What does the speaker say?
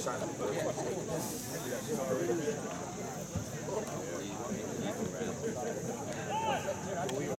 sign. Yeah. Yeah. Yeah. Yeah. Yeah. Yeah. Yeah. Yeah.